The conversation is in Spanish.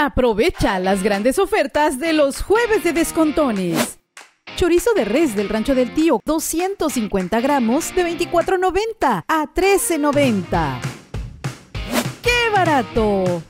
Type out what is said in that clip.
Aprovecha las grandes ofertas de los jueves de descontones. Chorizo de res del rancho del tío, 250 gramos de 24.90 a 13.90. ¡Qué barato!